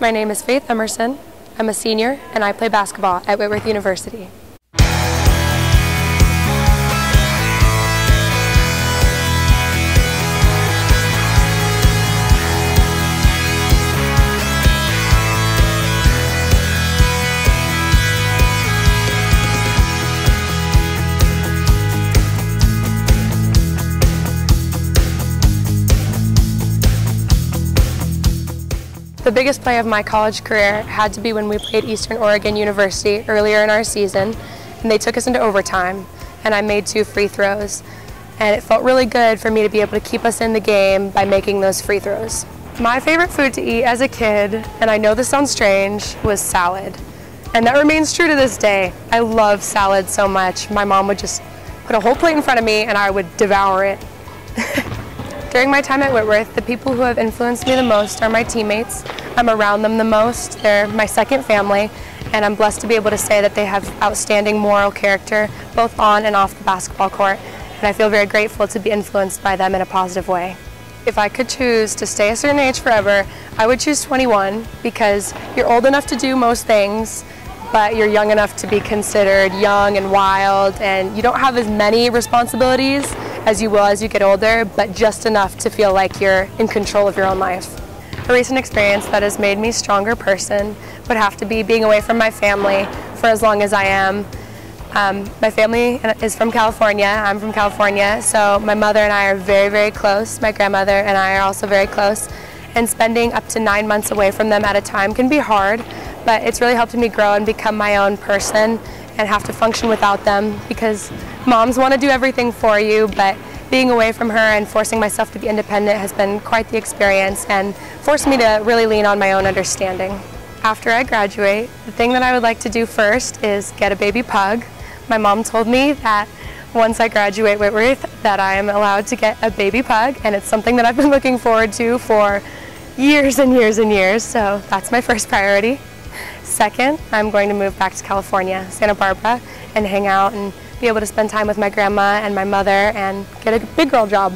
My name is Faith Emerson. I'm a senior and I play basketball at Whitworth University. The biggest play of my college career had to be when we played Eastern Oregon University earlier in our season, and they took us into overtime, and I made two free throws. And it felt really good for me to be able to keep us in the game by making those free throws. My favorite food to eat as a kid, and I know this sounds strange, was salad. And that remains true to this day. I love salad so much. My mom would just put a whole plate in front of me and I would devour it. During my time at Whitworth, the people who have influenced me the most are my teammates. I'm around them the most. They're my second family, and I'm blessed to be able to say that they have outstanding moral character, both on and off the basketball court, and I feel very grateful to be influenced by them in a positive way. If I could choose to stay a certain age forever, I would choose 21 because you're old enough to do most things, but you're young enough to be considered young and wild, and you don't have as many responsibilities as you will as you get older, but just enough to feel like you're in control of your own life. A recent experience that has made me a stronger person would have to be being away from my family for as long as I am. Um, my family is from California, I'm from California, so my mother and I are very, very close. My grandmother and I are also very close. And spending up to nine months away from them at a time can be hard, but it's really helped me grow and become my own person and have to function without them because moms want to do everything for you, but being away from her and forcing myself to be independent has been quite the experience and forced me to really lean on my own understanding. After I graduate, the thing that I would like to do first is get a baby pug. My mom told me that once I graduate Whitworth that I am allowed to get a baby pug and it's something that I've been looking forward to for years and years and years, so that's my first priority. Second, I'm going to move back to California, Santa Barbara, and hang out and be able to spend time with my grandma and my mother and get a big girl job.